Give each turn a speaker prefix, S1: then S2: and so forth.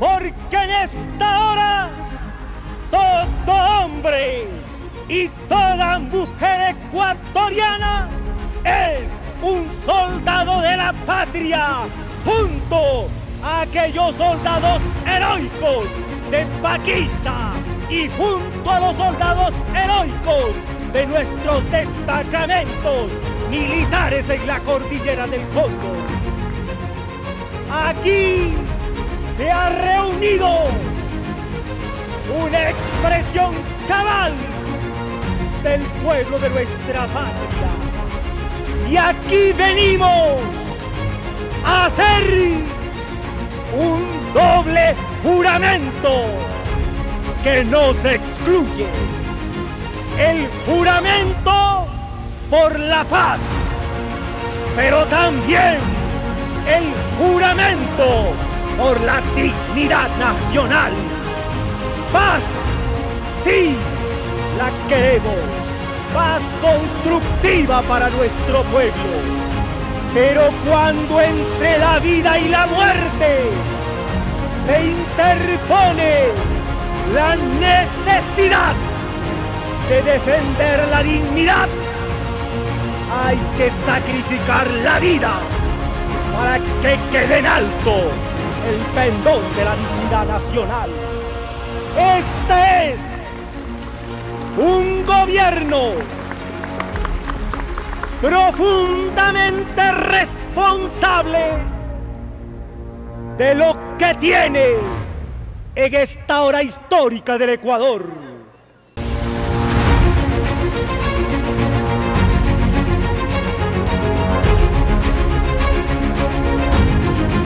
S1: Porque en esta hora todo hombre y toda mujer ecuatoriana es un soldado de la patria junto a aquellos soldados heroicos de Paquista y junto a los soldados heroicos de nuestros destacamentos militares en la cordillera del Congo. Aquí se ha reunido una expresión cabal del pueblo de nuestra patria. Y aquí venimos a hacer un doble juramento que no se excluye. El juramento por la paz, pero también el juramento por la dignidad nacional. Paz, sí, la queremos. Paz constructiva para nuestro pueblo. Pero cuando entre la vida y la muerte se interpone la necesidad de defender la dignidad, hay que sacrificar la vida para que quede en alto el pendón de la dignidad nacional. Este es un gobierno profundamente responsable de lo que tiene en esta hora histórica del Ecuador.